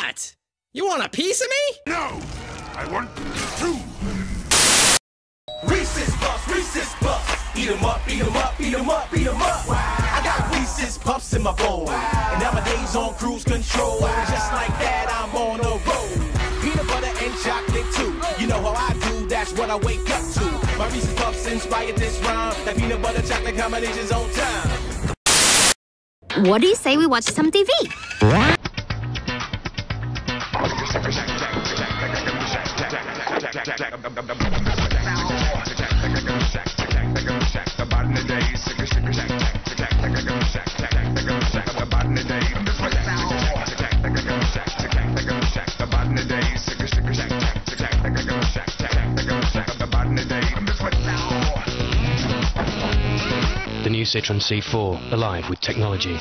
What? You want a piece of me? No! I want two! Reese's Puffs, Reese's Puffs! Eat 'em up, eat 'em up, eat 'em up, eat 'em up! Wow. I got Reese's Puffs in my bowl. Wow. And nowadays on cruise control. Wow. Just like that, I'm on the road. Peanut butter and chocolate too. You know how I do, that's what I wake up to. My Reese's Puffs inspired this rhyme. That peanut butter chocolate combination's on time. What do you say we watch some TV? The new Citroen C4, alive with technology.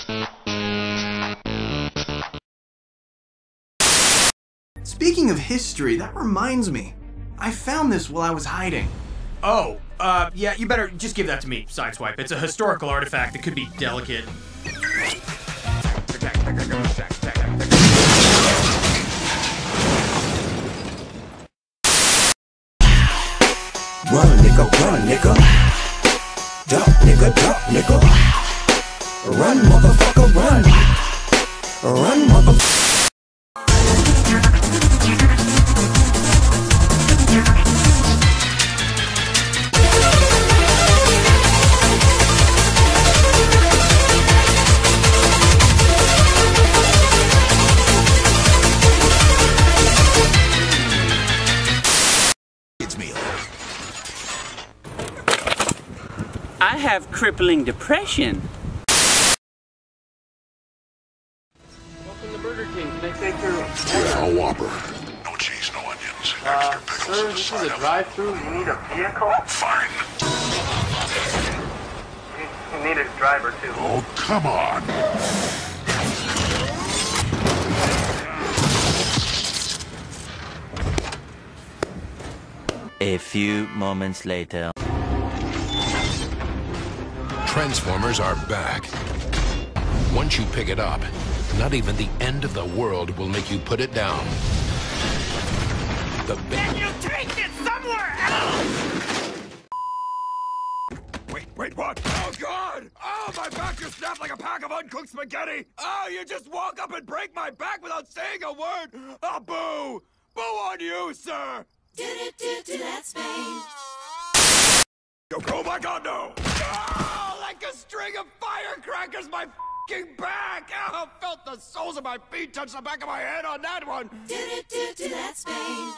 Speaking of history, that reminds me. I found this while I was hiding. Oh, uh, yeah, you better just give that to me, Sideswipe. It's a historical artifact that could be delicate. Run, nigga, run, nigga. Duck, nigga, duck, nigga. Run, motherfucker, run. Run, motherfucker. I have crippling depression. Welcome to Burger King. Can I take your A Whopper. No cheese, no onions. Uh, Extra pickles sir, this is a drive-through. You need a vehicle? Fine. You need a driver too. Oh, come on. A few moments later. Transformers are back. Once you pick it up, not even the end of the world will make you put it down. The big... you take it somewhere else! Wait, wait, what? Oh, God! Oh, my back just snapped like a pack of uncooked spaghetti! Oh, you just walk up and break my back without saying a word! Oh, boo! Boo on you, sir! Yo, oh my God, no! String of firecrackers, my fucking back! Oh, felt the soles of my feet touch the back of my head on that one! Did it do to that spade?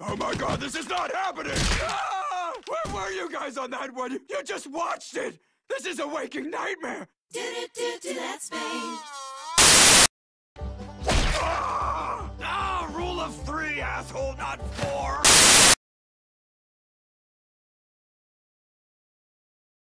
Oh my God, this is not happening! Ah, where were you guys on that one? You just watched it! This is a waking nightmare! Ah, ah, rule of three, asshole, not four!